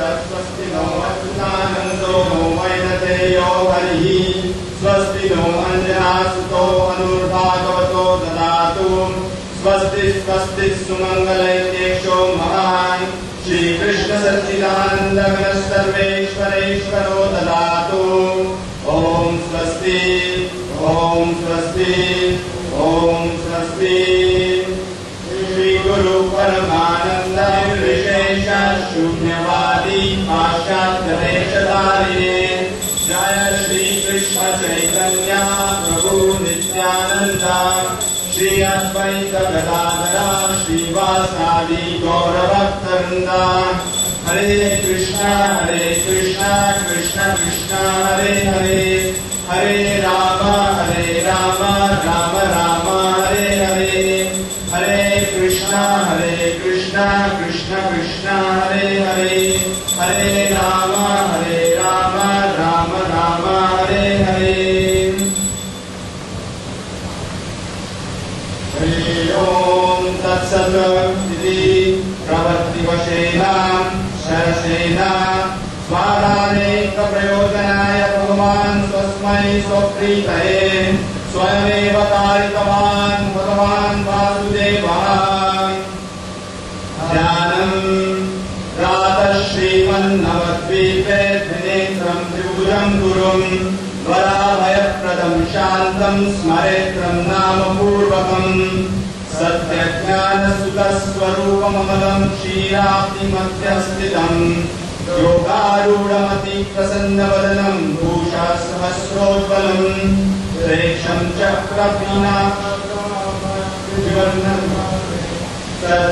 स्वस्ति नो अच्युतानन्दो नो वैनतेयो हरिः। स्वस्ति नो अञ्जनासुतो अनुर्भागवतो ददातु। स्वस्ति स्वस्ति सुमङ्गलैतेशो महान्। श्रीकृष्ण सच्चिदानन्दघन सर्वेश्वरेश्वरो ददातु। ॐ स्वस्ति। चैतन्य प्रभु नित्यानंद श्री गदाधरा श्रीवासादि गौरभक्तवृंद हरे कृष्ण हरे कृष्ण कृष्ण कृष्ण हरे हरे। हरे राम हरे राम राम राम हरे हरे। हरे कृष्ण हरे कृष्ण कृष्ण प्रवृत्तिवशेन शरसेन स्वाधानेकप्रयोजनाय भगवान् स्वस्मै स्वप्रीतये। स्वयमेव कारितवान् प्रातः श्रीमन्नवद्वीपे त्रिनेत्रम् त्रिभुजम् गुरुम्। वराभयप्रदम् शान्तम् स्मरेत्रम् नाम पूर्वकम् सत्यज्ञानसुतस्वरूपममलं क्षीराब्धिमध्यस्थितम् योगारूढमतिप्रसन्नवदनं भूषासहस्रोज्ज्वलम्। प्रेक्षं च प्रवीणा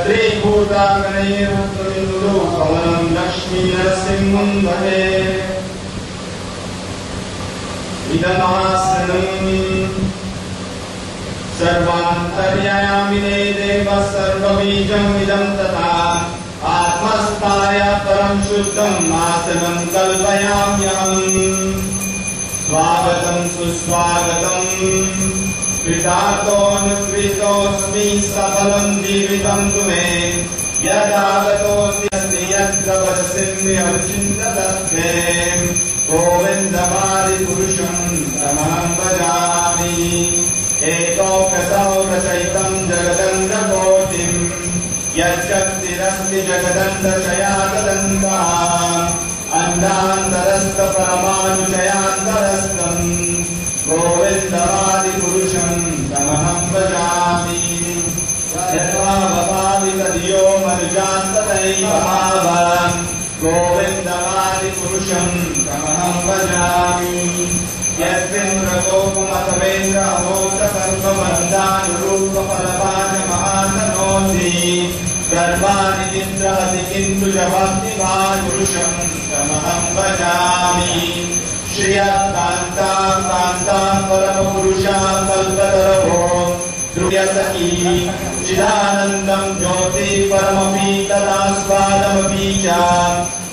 त्रिभूतागणैरुत्तमिन्दुरूपमनं लक्ष्मीनरसिंहं भजे इदमासनम् सर्वान्तर्यामिने देव सर्वबीजम् इदम् तथा आत्मस्थाय परम् शुद्धम् आसनम् कल्पयाम्यहम्। स्वागतम् सुस्वागतम्। कृतार्थोऽनुकृतोऽस्मि सफलम् जीवितम् तु मे यदागतोऽस्ति यत्र वदसिम्मि अनुचिन्ततस्मे गोविन्दमादिपुरुषम् तमहम् भजामि एकोऽप्यसौ रचयितम् जगदन्तकोटिम् यच्चक्तिरस्ति जगदन्तशया तदन्तः अण्डान्तरस्थपरमानुचयान्तरस्थम् गोविन्दवादिपुरुषम् तमहम् भजामि यथावपादि तदियो मनुजास्तदैवभाव गोविन्दवादिपुरुषम् तमहम् भजामि यस्मिन् रतोपमतवेन्द्र अमोच सर्वमन्दानुरूपफलपानमानोऽसि सर्वाणि निद्रहति किन्तु जवाग्निभागुरुषम् तमहम् भजामि श्रियाकान्ताम्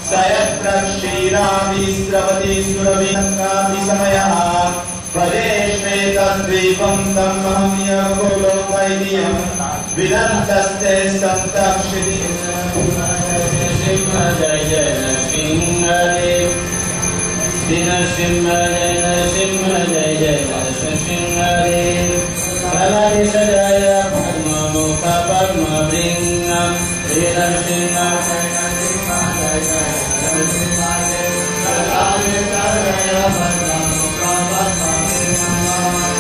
स यत्र क्षीरामि स्रवति सुरविकापि समयः परेष्मे तद्वीपं Simha Jai Jai Simha Dev Dina Simha Jai Jai Simha मौका पद्मभिङ्गंह जय जय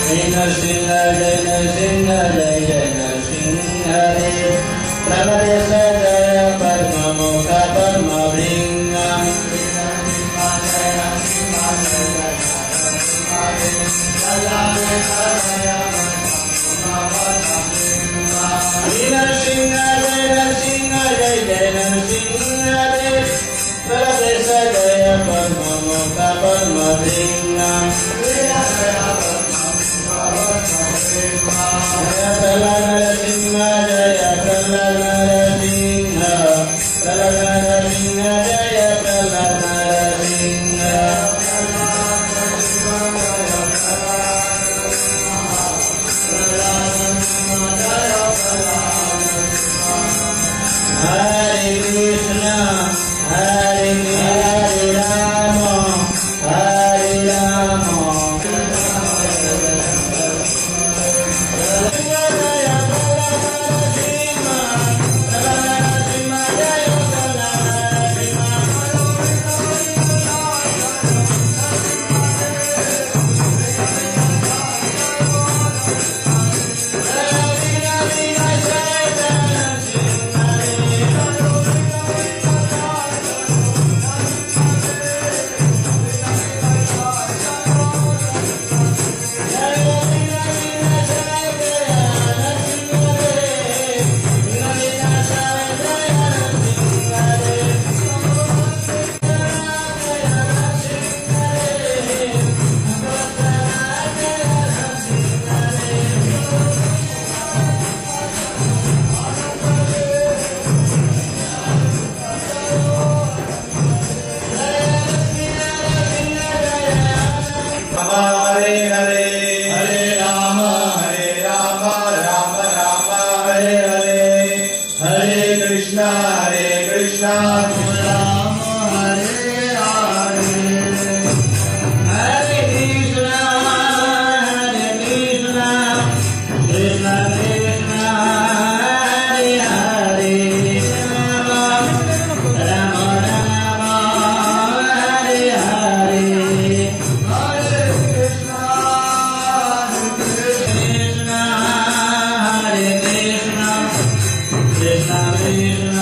हृणसिंह रे नृसिंह जय जय नृसिंह हरे प्रणय स जय पद्म मौका पद्मभिङ्ग Hare Hare here.